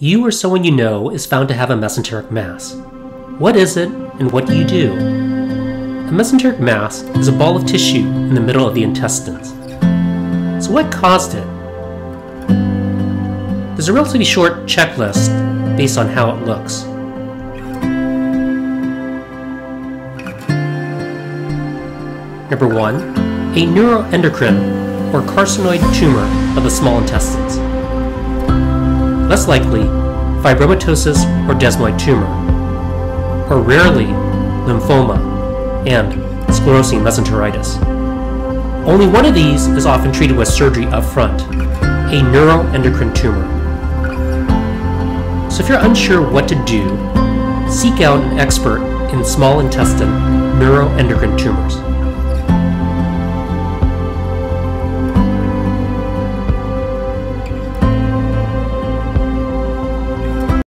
You or someone you know is found to have a mesenteric mass. What is it, and what do you do? A mesenteric mass is a ball of tissue in the middle of the intestines. So, what caused it? There's a relatively short checklist based on how it looks. Number one, a neuroendocrine or carcinoid tumor of the small intestines less likely fibromatosis or desmoid tumor, or rarely lymphoma and sclerosing mesenteritis. Only one of these is often treated with surgery up front, a neuroendocrine tumor. So if you're unsure what to do, seek out an expert in small intestine neuroendocrine tumors.